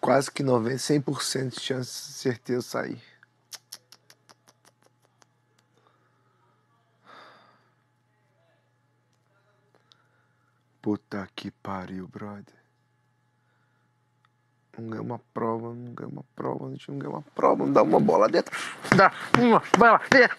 quase que 90, 100% de chance de certeza sair. Puta que pariu, brother. Não ganha uma prova, não ganha uma prova, a gente não ganha uma prova, não dá uma bola dentro. Dá uma bola dentro.